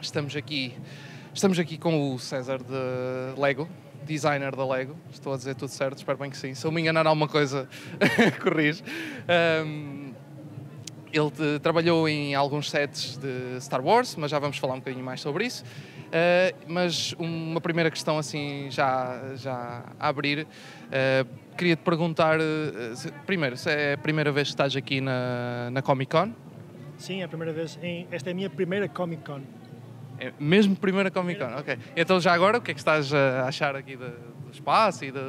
Estamos aqui, estamos aqui com o César de Lego, designer da Lego. Estou a dizer tudo certo, espero bem que sim. Se eu me enganar alguma coisa, corrige. Um, ele de, trabalhou em alguns sets de Star Wars, mas já vamos falar um bocadinho mais sobre isso. Uh, mas uma primeira questão assim já, já a abrir. Uh, queria te perguntar, uh, se, primeiro, se é a primeira vez que estás aqui na, na Comic Con? Sim, é a primeira vez. Em, esta é a minha primeira Comic Con. É mesmo primeira Comic Con, ok. Então já agora, o que é que estás a achar aqui do espaço e de,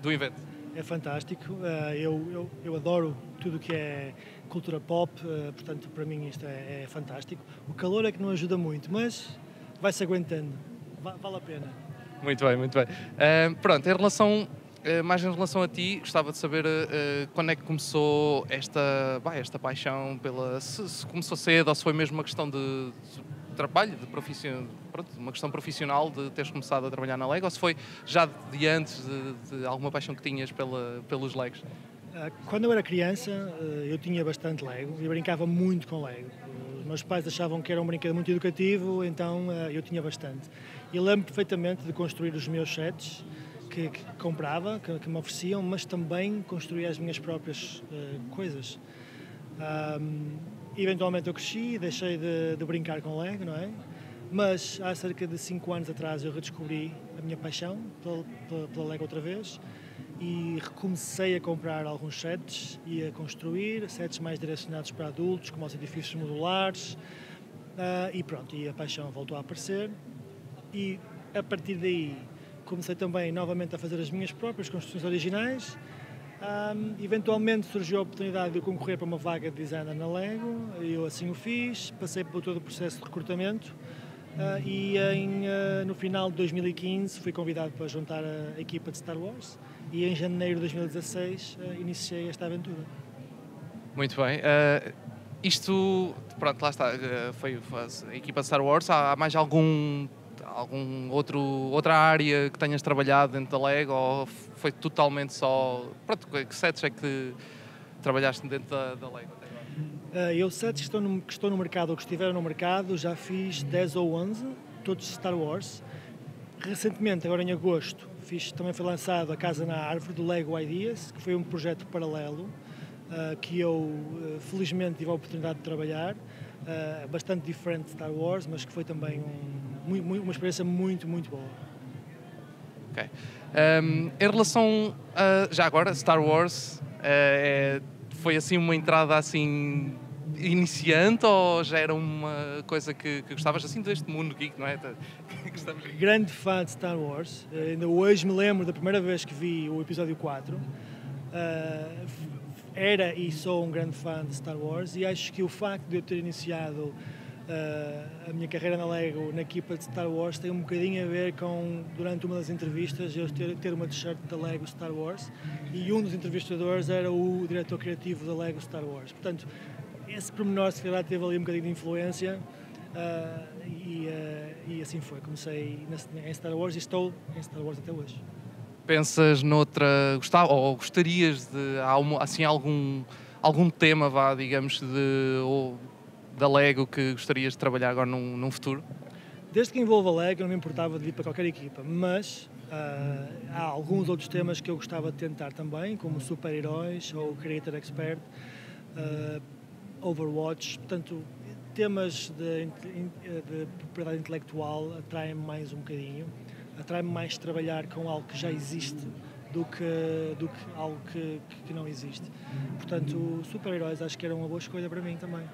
do evento? É fantástico. Eu, eu, eu adoro tudo o que é cultura pop, uh, portanto, para mim isto é, é, fantástico. O calor é que não ajuda muito, mas vai-se aguentando, vale a pena. Muito bem, muito bem. Uh, pronto, em relação, mais em relação a ti, gostava de saber quando é que começou esta, bah, esta paixão pela. Se, se, começou cedo ou se foi mesmo uma questão de, de trabalho, de profissão, uma questão profissional de teres começado a trabalhar na Lego ou se foi já de antes de, de alguma paixão que tinhas pela, pelos Legos? Ah, quando eu era criança, eu tinha bastante Lego e brincava muito com Lego. Os meus pais achavam que era um brinquedo muito educativo, então eu tinha bastante. E lembro perfeitamente de construir os meus sets que, que comprava, que, que, me ofereciam, mas também construir as minhas próprias uh, coisas. Um, eventualmente eu cresci e deixei de, de, brincar com Lego, não é? Mas há cerca de 5 anos atrás eu redescobri a minha paixão pela, pela, pela Lego outra vez e recomecei a comprar alguns sets e a construir, sets mais direcionados para adultos, como os edifícios modulares, uh, e pronto, e a paixão voltou a aparecer. E a partir daí comecei também novamente a fazer as minhas próprias construções originais. Um, eventualmente surgiu a oportunidade de concorrer para uma vaga de designer na Lego, eu assim o fiz, passei por todo o processo de recrutamento uh, e em, uh, no final de 2015 fui convidado para juntar a equipa de Star Wars e em janeiro de 2016 uh, eh, iniciei esta aventura. Muito bem. Isto, pronto, lá está, foi, a equipa de Star Wars. Há mais algum, algum outro, outra área que tenhas trabalhado dentro da Lego ou foi totalmente só. Pronto, que sets é que trabalhaste dentro da, da? Uh, eu sets que estou, no, que estou no mercado ou que estiveram no mercado já fiz 10 ou 11, todos Star Wars. Recentemente, agora em agosto, fiz, também foi lançado A Casa na Árvore, do Lego Ideas, que foi um projeto paralelo uh, que eu uh, felizmente tive a oportunidade de trabalhar. Bastante diferente de Star Wars, mas que foi também um, uma experiência muito, muito boa. Ok. Um, em relação a, já agora, Star Wars, é, foi assim uma entrada assim iniciante ou já era uma coisa que, que gostavas assim deste mundo geek, não é? Grande fã de Star Wars. Uh, ainda hoje me lembro da primeira vez que vi o episódio 4. Uh, eh, era e sou um grande fã de Star Wars e acho que o facto de eu ter iniciado Uh, a minha carreira na Lego na equipa de Star Wars tem um bocadinho a ver com, durante uma das entrevistas, eu ter, ter uma t-shirt da Lego Star Wars e um dos entrevistadores era o diretor criativo da Lego Star Wars. Portanto, esse pormenor se calhar teve ali um bocadinho de influência uh, e, uh, e, assim foi. Comecei em Star Wars e estou em Star Wars até hoje. Pensas noutra, gostava, ou gostarias de, assim, algum, algum tema, vá, digamos, de, ou, da Lego que gostarias de trabalhar agora num, num futuro? Desde que envolva Lego, não me importava de vir para qualquer equipa, mas Uh, há alguns outros temas que eu gostava de tentar também, como super-heróis ou Creator Expert. Uh, Overwatch, portanto, temas de, de propriedade intelectual atraem-me mais um bocadinho, atrai-me mais trabalhar com algo que já existe do que, do que algo que, que não existe. Portanto, super-heróis acho que era uma boa escolha para mim também.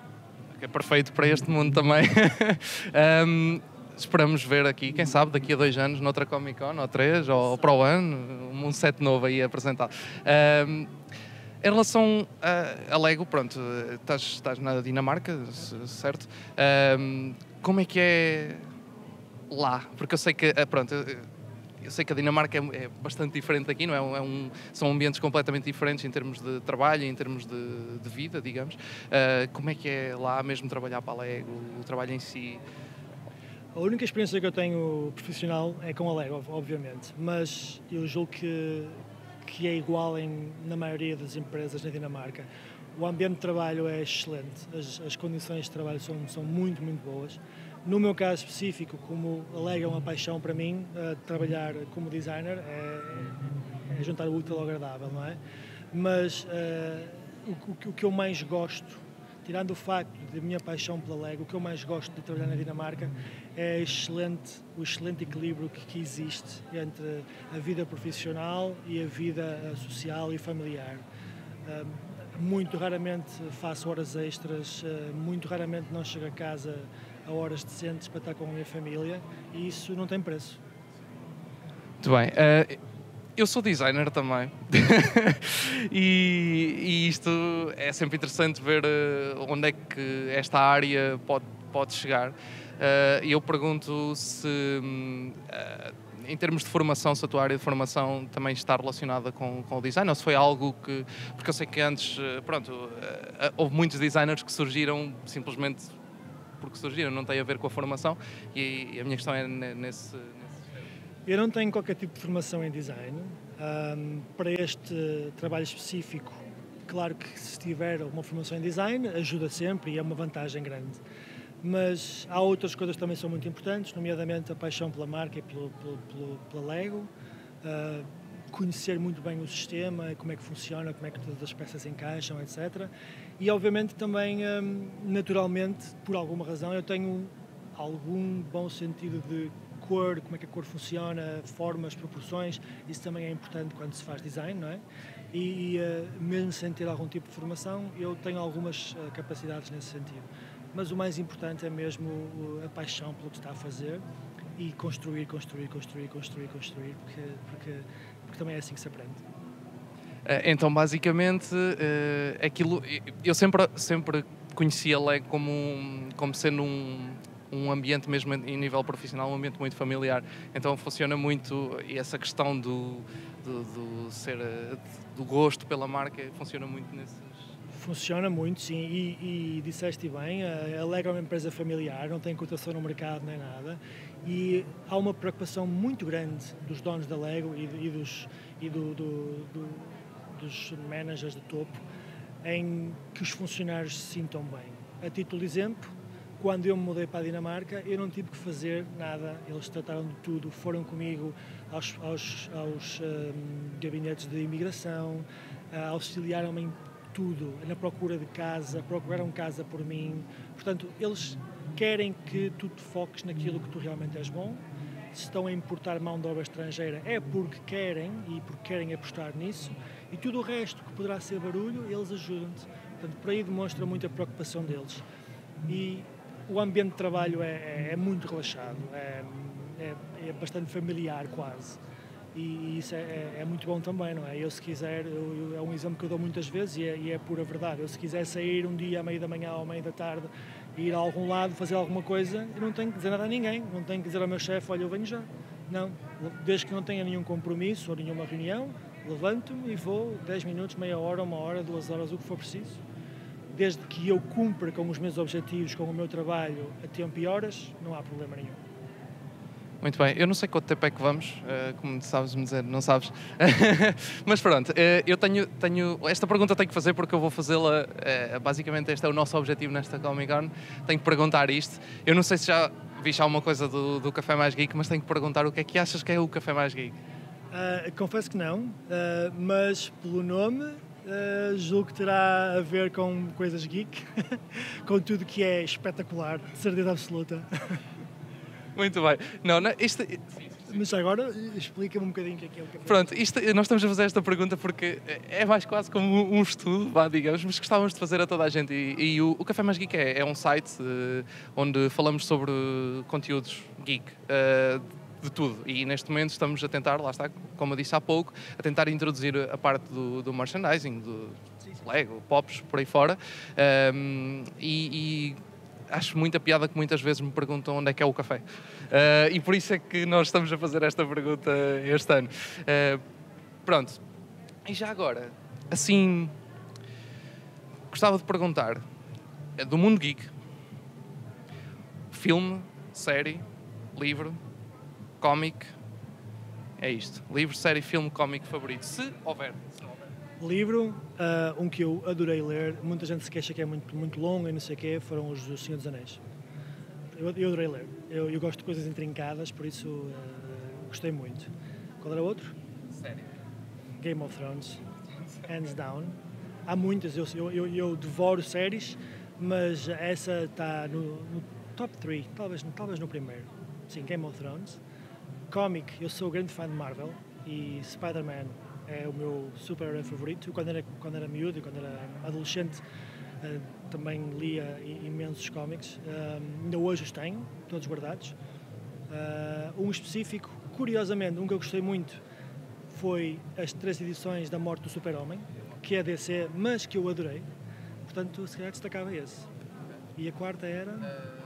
É perfeito para este mundo também. um, esperamos ver aqui, quem sabe, daqui a dois anos, noutra Comic Con, ou três, ou para o ano, um set novo aí apresentado. Um, em relação a, a Lego, pronto, estás, estás na Dinamarca, certo? Um, como é que é lá? Porque eu sei que, eh, pronto, eu sei que a Dinamarca é, é bastante diferente daqui, não é? é um, são ambientes completamente diferentes em termos de trabalho, em termos de, de vida, digamos. Uh, como é que é lá mesmo trabalhar para a Lego, o trabalho em si? A única experiência que eu tenho profissional é com a Lego, obviamente, mas eu julgo que que é igual em, na maioria das empresas na Dinamarca. o ambiente de trabalho é excelente, as, as condições de trabalho são, são muito, muito boas. No meu caso específico, como alega uma paixão para mim, uh, trabalhar como designer é, é, juntar o útil ao agradável, não é? Mas uh, o, o, que eu mais gosto, tirando o facto da minha paixão pela Lego, o que eu mais gosto de trabalhar na Dinamarca é excelente, o excelente equilíbrio que, que existe entre a vida profissional e a vida uh, social e familiar. muito raramente faço horas extras, muito raramente não chego a casa a horas decentes para estar com a minha família e isso não tem preço. Muito bem. Uh, eu sou designer também e, e, isto é sempre interessante ver uh, onde é que esta área pode, pode chegar. Uh, eu pergunto se, em termos de formação, se a tua área de formação também está relacionada com, com o design ou se foi algo que. Porque eu sei que antes, pronto, houve muitos designers que surgiram simplesmente porque surgiram, não tem a ver com a formação e a minha questão é nesse, nesse... Eu não tenho qualquer tipo de formação em design. Um, para este trabalho específico, claro que se tiver uma formação em design, ajuda sempre e é uma vantagem grande. Mas há outras coisas que também são muito importantes, nomeadamente a paixão pela marca e pelo, pelo, pelo, pela Lego. Uh, conhecer muito bem o sistema, como é que funciona, como é que todas as peças encaixam, etc. E obviamente também, hum, naturalmente, por alguma razão, eu tenho algum bom sentido de cor, como é que a cor funciona, formas, proporções, isso também é importante quando se faz design, não é? E, uh, mesmo sem ter algum tipo de formação, eu tenho algumas uh, capacidades nesse sentido. Mas o mais importante é mesmo a paixão pelo que está a fazer e construir, construir, construir, construir, construir, porque, porque porque também é assim que se aprende. Eh, então, basicamente, eh, aquilo. Eu sempre, sempre conhecia a LEG como, como sendo um, um ambiente, mesmo em nível profissional, um ambiente muito familiar. Então, funciona muito. E essa questão do, do, do ser, eh, do gosto pela marca funciona muito nesses. Funciona muito, sim, e, e disseste bem, a Lego é uma empresa familiar, não tem cotação no mercado nem nada, e há uma preocupação muito grande dos donos da Lego e, e dos, e do, do, do, dos managers de topo em que os funcionários se sintam bem. A título de exemplo, quando eu me mudei para a Dinamarca, eu não tive que fazer nada, eles trataram de tudo, foram comigo aos, aos, aos um, gabinetes de imigração, uh, auxiliaram-me em tudo, na procura de casa, procuraram casa por mim. Portanto, eles querem que tu te foques naquilo que tu realmente és bom. Se estão a importar mão de obra estrangeira é porque querem e porque querem apostar nisso. E tudo o resto que poderá ser barulho, eles ajudam-te. Portanto, por aí demonstra muita preocupação deles. E o ambiente de trabalho é, é, é muito relaxado, é, é, é, bastante familiar quase. E, isso é, é, é, muito bom também, não é? Eu, se quiser, eu, eu, é um exemplo que eu dou muitas vezes e é, e é pura verdade. Eu, se quiser sair um dia à meia da manhã ou à meia da tarde ir a algum lado fazer alguma coisa, eu não tenho que dizer nada a ninguém, não tenho que dizer ao meu chefe, olha, eu venho já. Não, desde que não tenha nenhum compromisso ou nenhuma reunião, levanto-me e vou 10 minutos, meia hora, uma hora, duas horas, o que for preciso. Desde que eu cumpra com os meus objetivos, com o meu trabalho a tempo e horas, não há problema nenhum. Muito bem, eu não sei quanto tempo é que vamos, uh, como sabes me dizer, não sabes. Mas pronto, uh, eu tenho, tenho. Esta pergunta tenho que fazer porque eu vou fazê-la. Uh, basicamente, este é o nosso objetivo nesta Comic Con. Tenho que perguntar isto. Eu não sei se já viste alguma coisa do, do Café Mais Geek, mas tenho que perguntar o que é que achas que é o Café Mais Geek? confesso que não, mas pelo nome Uh, julgo que terá a ver com coisas geek, com tudo que é espetacular, de certeza absoluta. Muito bem. Não, não isto... Mas agora explica-me um bocadinho o que é que é o café. Pronto, isto, nós estamos a fazer esta pergunta porque é mais quase como um estudo, vá, digamos, mas gostávamos de fazer a toda a gente. E, e o, o, Café Mais Geek é, é um site uh, onde falamos sobre conteúdos geek. Uh, de tudo. E neste momento estamos a tentar, lá está, como eu disse há pouco, a tentar introduzir a parte do, do merchandising, do Lego, Pops, por aí fora. Um, e, e acho muita piada que muitas vezes me perguntam onde é que é o café. Uh, e por isso é que nós estamos a fazer esta pergunta este ano. Uh, pronto. E já agora, assim, gostava de perguntar, é do mundo geek, filme, série, livro, cómic, é isto. Livro, série, filme, cómic favorito. Se houver. Se houver. Livro, uh, um que eu adorei ler, muita gente se queixa que é muito, muito longo e não sei o quê, foram os do Senhor dos Anéis. Eu, eu adorei ler. Eu, eu, gosto de coisas intrincadas, por isso uh, gostei muito. Qual era o outro? Sério? Game of Thrones, hands down. Há muitas, eu, eu, eu devoro séries, mas essa está no, no, top 3, talvez, talvez no primeiro. Sim, Game of Thrones. Comic, eu sou grande fã de Marvel e Spider-Man é o meu super-herói favorito. Eu, quando era, quando era miúdo e quando era adolescente, uh, também lia imensos cómics. Uh, ainda hoje os tenho, todos guardados. Uh, um específico, curiosamente, um que eu gostei muito foi as três edições da Morte do Super-Homem, que é DC, mas que eu adorei. Portanto, se calhar destacava esse. E a quarta era. Uh,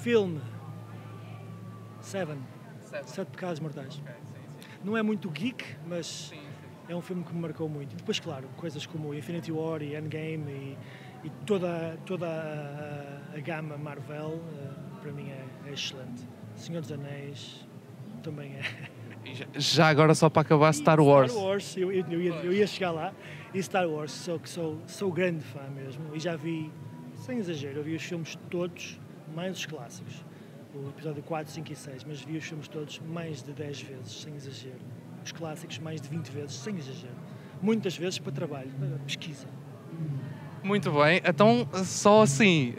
filme. Seven. Sete Pecados Mortais. Okay. Não é muito geek, mas sim, é um filme que me marcou muito. E depois, claro, coisas como Infinity War e Endgame e, e toda, toda a, a, gama Marvel, uh, para mim é, é excelente. Senhor dos Anéis também é. Já agora, só para acabar, Star Wars. Star Wars, eu, eu, eu, ia, eu ia chegar lá. E Star Wars, sou, sou, sou grande fã mesmo. E já vi, sem exagero, eu vi os filmes todos, mais os clássicos. O episódio 4, 5 e 6. Mas vi os filmes todos mais de 10 vezes, sem exagero. Os clássicos mais de 20 vezes, sem exagero. Muitas vezes para trabalho, para pesquisa. Muito bem, então só assim,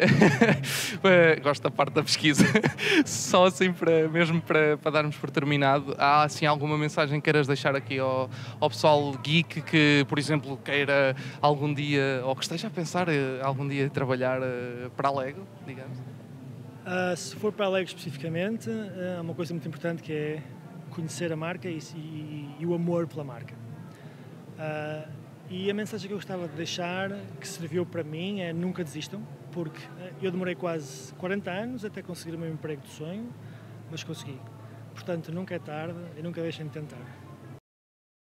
gosto da parte da pesquisa, só assim para, mesmo para, para darmos por terminado, há assim alguma mensagem que queiras deixar aqui ao, ao pessoal geek que, por exemplo, queira algum dia, ou que esteja a pensar eh, algum dia trabalhar eh, para a Lego, digamos? Uh, se for para a Lego especificamente, há uh, uma coisa muito importante que é conhecer a marca e, e, e o amor pela marca. Uh, e a mensagem que eu gostava de deixar, que serviu para mim, é nunca desistam, porque eu demorei quase 40 anos até conseguir o meu emprego de sonho, mas consegui. Portanto, nunca é tarde e nunca deixem de tentar.